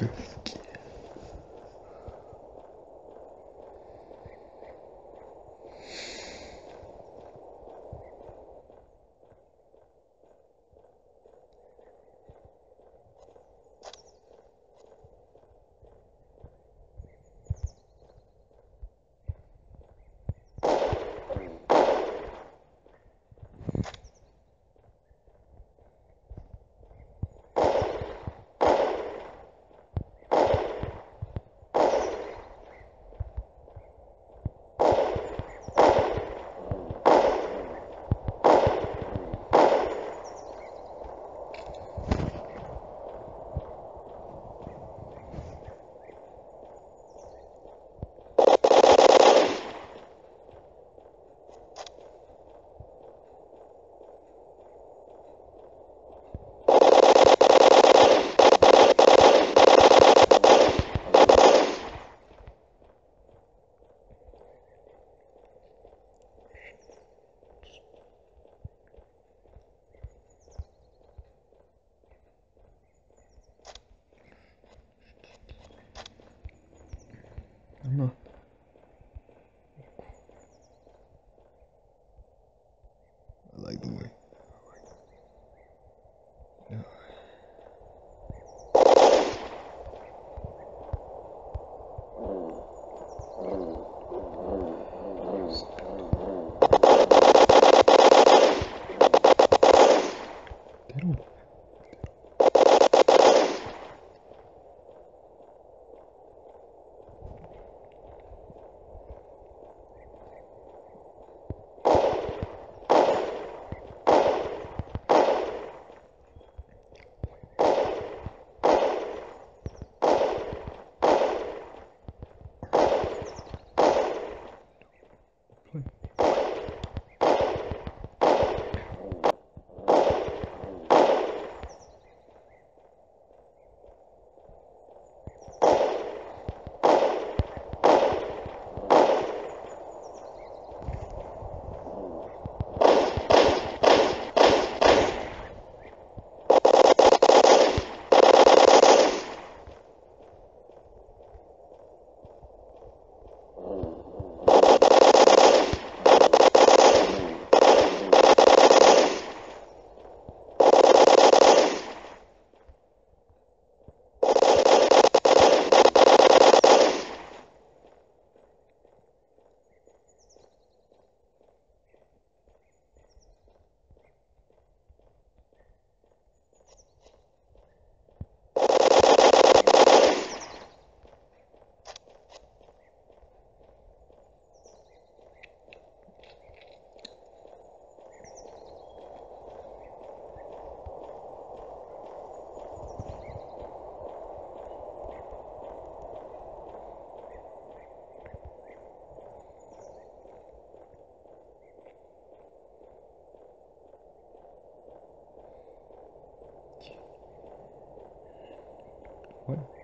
Pog. 새로운 What?